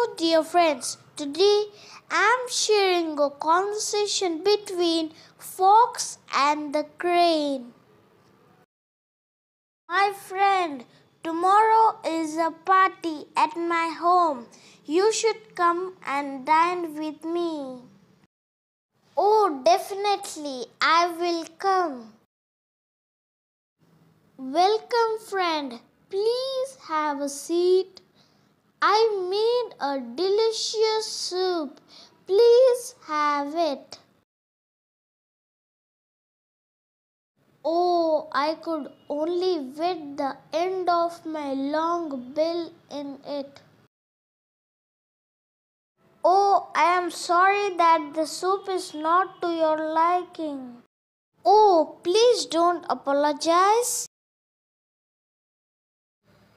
Dear friends. Today I'm sharing a conversation between fox and the crane. My friend, tomorrow is a party at my home. You should come and dine with me. Oh, definitely, I will come. Welcome, friend. Please have a seat. I made a delicious soup. Please have it. Oh, I could only wet the end of my long bill in it. Oh, I am sorry that the soup is not to your liking. Oh, please don't apologize.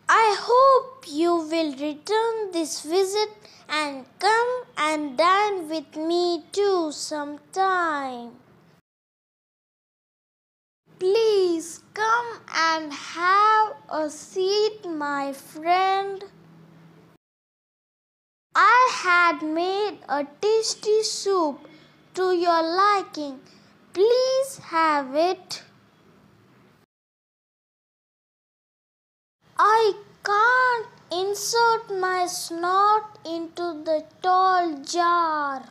I hope you this visit and come and dine with me too sometime. Please come and have a seat, my friend. I had made a tasty soup to your liking. Please have it. I can't insert my snout into the tall jar.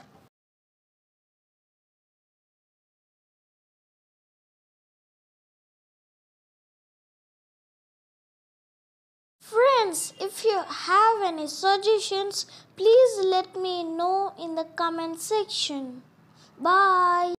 Friends, if you have any suggestions, please let me know in the comment section. Bye.